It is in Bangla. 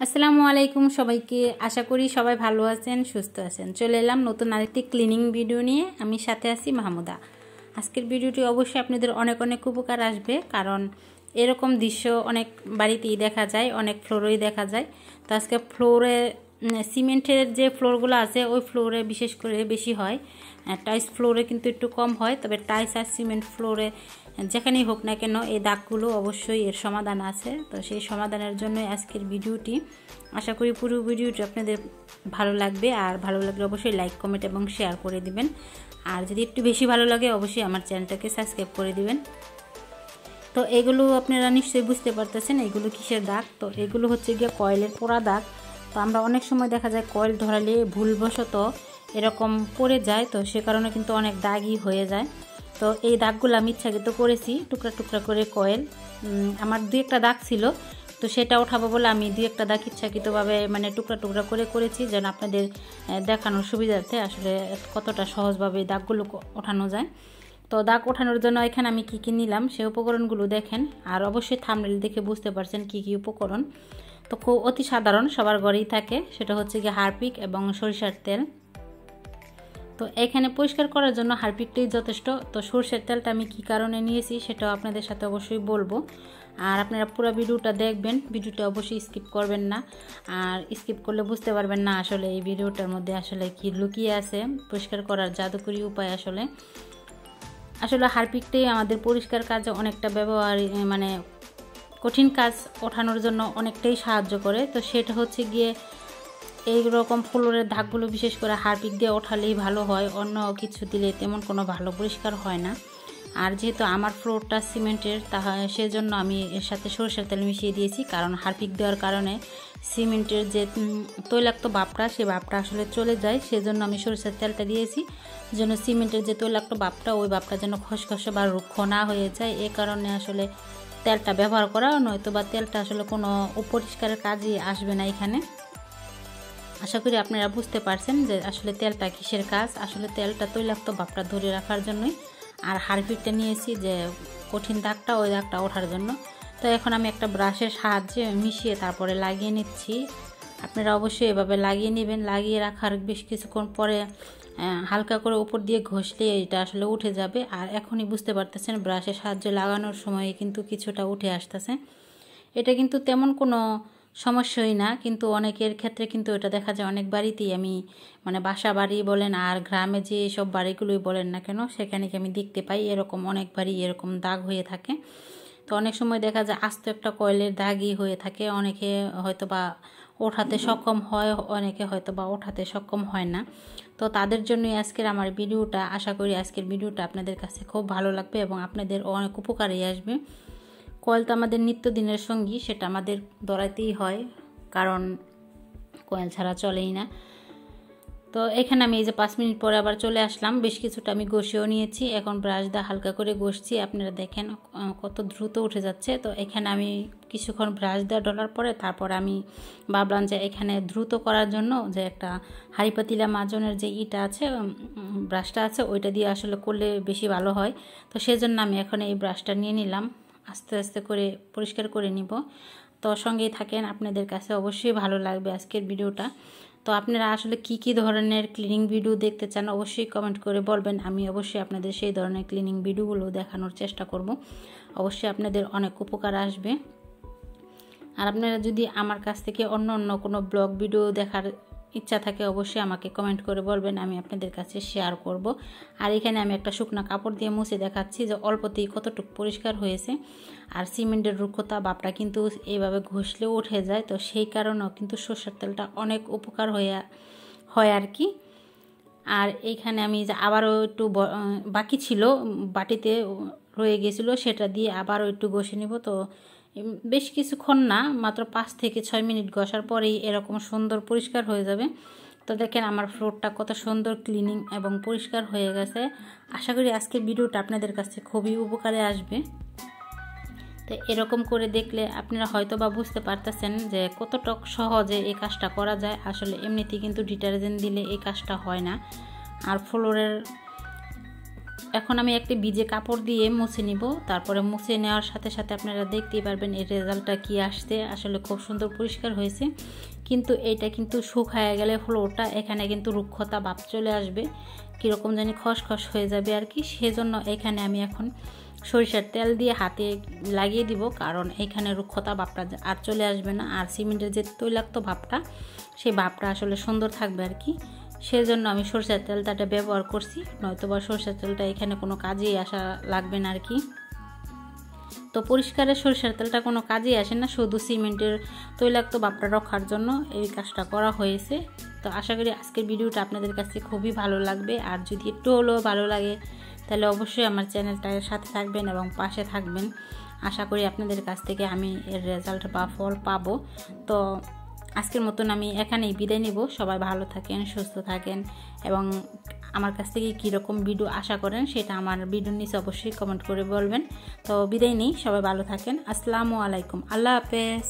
আসসালামু আলাইকুম সবাইকে। আশা করি সবাই ভালো আছেন, সুস্থ আছেন। চলে এলাম নতুন আরেকটি ক্লিনিং ভিডিও নিয়ে। আমি সাথে আছি মাহমুদা। আজকের ভিডিওটি অবশ্যই আপনাদের অনেক অনেক উপকার আসবে, কারণ এরকম দৃশ্য অনেক বাড়িতেই দেখা যায়, অনেক ফ্লোরেই দেখা যায়। তো আজকে ফ্লোরে সিমেন্টের যে ফ্লোরগুলো আছে, ওই ফ্লোরে বিশেষ করে বেশি হয়। টাইলস ফ্লোরে কিন্তু একটু কম হয়, তবে টাইলস আর সিমেন্ট ফ্লোরে যেখানেই হোক না কেন, এই দাগগুলো অবশ্যই এর সমাধান আছে। তো সেই সমাধানের জন্য আজকের ভিডিওটি। আশা করি পুরো ভিডিওটি আপনাদের ভালো লাগবে। আর ভালো লাগলে অবশ্যই লাইক, কমেন্ট এবং শেয়ার করে দিবেন। আর যদি একটু বেশি ভালো লাগে, অবশ্যই আমার চ্যানেলটাকে সাবস্ক্রাইব করে দিবেন। তো এগুলো আপনারা নিশ্চয়ই বুঝতে পারতেছেন, এগুলো কিসের দাগ? তো এগুলো হচ্ছে গিয়ে কয়েলের পোড়া দাগ। তো আমরা অনেক সময় দেখা যায় কয়েল ধরালে ভুলবশত এরকম পড়ে যায়, তো সে কারণে কিন্তু অনেক দাগই হয়ে যায়। তো এই দাগগুলো আমি ইচ্ছাকৃত করেছি, টুকরা টুকরা করে কয়েল। আমার দুই একটা দাগ ছিল, তো সেটা ওঠাবো বলে আমি দুই একটা দাগ ইচ্ছাকৃতভাবে মানে টুকরা টুকরা করে করেছি যেন আপনাদের দেখানোর সুবিধার্থে আসলে কতটা সহজভাবে দাগগুলো ওঠানো যায়। তো দাগ ওঠানোর জন্য এখানে আমি কি কি নিলাম সেই উপকরণগুলো দেখেন, আর অবশ্যই থামনেল দেখে বুঝতে পারছেন কি কি উপকরণ। তো খুব অতি সাধারণ, সবার ঘরেই থাকে, সেটা হচ্ছে কি হারপিক এবং সরিষার তেল। তো এখানে পরিষ্কার করার জন্য হারপিকটাই যথেষ্ট। তো সর্ষের তেলটা আমি কি কারণে নিয়েছি সেটাও আপনাদের সাথে অবশ্যই বলব। আর আপনারা পুরো ভিডিওটা দেখবেন, ভিডিওটা অবশ্যই স্কিপ করবেন না। আর স্কিপ করলে বুঝতে পারবেন না আসলে এই ভিডিওটার মধ্যে আসলে কি লুকিয়ে আছে। পরিষ্কার করার জাদুকরি উপায় আসলে। আসলে হারপিকটাই আমাদের পরিষ্কার কাজে অনেকটা ব্যবহার মানে কঠিন কাজ ওঠানোর জন্য অনেকটাই সাহায্য করে। তো সেটা হচ্ছে গিয়ে এই রকম ফ্লোরের দাগগুলো বিশেষ করে হারপিক দিয়ে ওঠালেই ভালো হয়, অন্য কিছু দিলে তেমন কোনো ভালো পরিষ্কার হয় না। আর যেহেতু আমার ফ্লোরটা সিমেন্টের, তা সেজন্য আমি এর সাথে সরষের তেল মিশিয়ে দিয়েছি, কারণ হারপিক দেওয়ার কারণে সিমেন্টের যে তৈলাক্ত বাপটা সে বাপটা আসলে চলে যায়, সেজন্য আমি সরষের তেলটা দিয়েছি। যেন সিমেন্টের যে তৈলাক্ত বাপটা ওই বাপটা যেন খসখসে বা রুক্ষ না হয়ে যায়, এ কারণে আসলে তেলটা ব্যবহার করা নয়তো বা তেলটা আসলে কোনো অপরিষ্কারের কাজই আসবে না এখানে। আশা করি আপনারা বুঝতে পারছেন যে আসলে তেলটা কিসের কাজ? আসলে তেলটা তৈলাক্ত ভাবটা ধরে রাখার জন্যই আর হারপিকটা নিয়েছি যে কঠিন দাগটা, ওই দাগটা ওঠার জন্য। তো এখন আমি একটা ব্রাশের সাহায্যে মিশিয়ে তারপরে লাগিয়ে নিচ্ছি। আপনারা অবশ্যই এভাবে লাগিয়ে নেবেন। লাগিয়ে রাখার বেশ কিছুক্ষণ পরে হালকা করে উপর দিয়ে ঘষলে এটা আসলে উঠে যাবে। আর এখনই বুঝতে পারতেছেন ব্রাশের সাহায্যে লাগানোর সময় কিন্তু কিছুটা উঠে আসতেছে। এটা কিন্তু তেমন কোনো সমস্যাই না, কিন্তু অনেকের ক্ষেত্রে কিন্তু এটা দেখা যায় অনেক বাড়িতেই আমি মানে বাসা বাড়ি বলেন আর গ্রামে যে সব বাড়িগুলোই বলেন না কেন, সেখানে আমি দেখতে পাই, এরকম অনেক বাড়ি, এরকম দাগ হয়ে থাকে। তো অনেক সময় দেখা যায় আস্ত একটা কয়েলের দাগই হয়ে থাকে, অনেকে হয়তো বা ওঠাতে সক্ষম হয়, অনেকে হয়তো বা ওঠাতে সক্ষম হয় না। তো তাদের জন্যই আজকের আমার ভিডিওটা, আশা করি আজকের ভিডিওটা আপনাদের কাছে খুব ভালো লাগবে এবং আপনাদের অনেক উপকারেই আসবে। কয়েল তো আমাদের নিত্যদিনের সঙ্গী, সেটা আমাদের দৌড়াইতেই হয়, কারণ কয়েল ছাড়া চলেই না। তো এখানে আমি এই যে পাঁচ মিনিট পরে আবার চলে আসলাম, বেশ কিছুটা আমি ঘষেও নিয়েছি, এখন ব্রাশ দিয়ে হালকা করে ঘষছি, আপনারা দেখেন কত দ্রুত উঠে যাচ্ছে। তো এখানে আমি কিছুক্ষণ ব্রাশ দেওয়া ডলার পরে তারপর আমি ভাবলাম যে এখানে দ্রুত করার জন্য যে একটা হাড়ি পাতিলা মাজনের যে ইটা আছে ব্রাশটা আছে, ওইটা দিয়ে আসলে করলে বেশি ভালো হয়। তো সেজন্য আমি এখন এই ব্রাশটা নিয়ে নিলাম। আস্তে আস্তে করে পরিষ্কার করে নিব। তো সঙ্গেই থাকেন, আপনাদের কাছে অবশ্যই ভালো লাগবে আজকের ভিডিওটা। তো আপনারা আসলে কি কি ধরনের ক্লিনিং ভিডিও দেখতে চান অবশ্যই কমেন্ট করে বলবেন। আমি অবশ্যই আপনাদের সেই ধরনের ক্লিনিং ভিডিওগুলো দেখানোর চেষ্টা করব। অবশ্যই আপনাদের অনেক উপকার আসবে। আর আপনারা যদি আমার কাছ থেকে অন্য অন্য কোনো ব্লগ ভিডিও দেখার ইচ্ছা থাকে অবশ্যই আমাকে কমেন্ট করে বলবেন, আমি আপনাদের কাছে শেয়ার করব। আর এখানে আমি একটা শুকনো কাপড় দিয়ে মুছে দেখাচ্ছি যে অল্পতেই কতটুকু পরিষ্কার হয়েছে। আর সিমেন্টের রুক্ষতা বাপটা কিন্তু এইভাবে ঘষলেও উঠে যায়, তো সেই কারণেও কিন্তু সর্ষের তেলটা অনেক উপকার হয়ে, হয় আর কি। আর এইখানে আমি যে আবারও একটু বাকি ছিল, বাটিতে রয়ে গেছিল, সেটা দিয়ে আবারও একটু ঘষে নিব, তো বেশ কিছুক্ষণ না, মাত্র পাঁচ থেকে ছয় মিনিট ঘষার পরেই এরকম সুন্দর পরিষ্কার হয়ে যাবে। তো দেখেন আমার ফ্লোরটা কত সুন্দর ক্লিনিং এবং পরিষ্কার হয়ে গেছে। আশা করি আজকের ভিডিওটা আপনাদের কাছে খুবই উপকারে আসবে। তো এরকম করে দেখলে আপনারা হয়তো বা বুঝতে পারতেছেন যে কতটা সহজে এই কাজটা করা যায়। আসলে এমনিতেই কিন্তু ডিটারজেন্ট দিলে এই কাজটা হয় না। আর ফ্লোরের এখন আমি একটি ভিজে কাপড় দিয়ে মুছে নিব। তারপরে মুছে নেওয়ার সাথে সাথে আপনারা দেখতেই পারবেন এর রেজাল্টটা কি আসছে। আসলে খুব সুন্দর পরিষ্কার হয়েছে। কিন্তু এটা কিন্তু শুকায় গেলে ফ্লোরটা, এখানে কিন্তু রুক্ষতা ভাব চলে আসবে। কীরকম জানি খসখস হয়ে যাবে আর কি। সেজন্য এখানে আমি এখন সরিষার তেল দিয়ে হাতে লাগিয়ে দিব। কারণ এখানে রুক্ষতা ভাবটা আর চলে আসবে না। আর সিমেন্টের যে তৈলাক্ত ভাবটা সেই ভাবটা আসলে সুন্দর থাকবে আর কি। সেজন্য আমি সরষের তেলটাটা ব্যবহার করছি নয়তো বা সরষের তেলটা এখানে কোনো কাজেই আসা লাগবে না আর কি। তো পরিষ্কারের সরিষার তেলটা কোনো কাজেই আসে না, শুধু সিমেন্টের তৈলাক্ত বাপটা রক্ষার জন্য এই কাজটা করা হয়েছে। তো আশা করি আজকের ভিডিওটা আপনাদের কাছে খুবই ভালো লাগবে, আর যদি একটু হলেও ভালো লাগে, তাহলে অবশ্যই আমার চ্যানেলটার সাথে থাকবেন এবং পাশে থাকবেন। আশা করি আপনাদের কাছ থেকে আমি এর রেজাল্ট বা ফল পাবো। তো আজকের মতন আমি এখানেই বিদায় নেব। সবাই ভালো থাকেন, সুস্থ থাকেন এবং আমার কাছ থেকে কীরকম ভিডিও আশা করেন সেটা আমার ভিডিওর নিচে অবশ্যই কমেন্ট করে বলবেন। তো বিদায় নেই, সবাই ভালো থাকেন। আসসালামু আলাইকুম। আল্লাহ হাফেজ।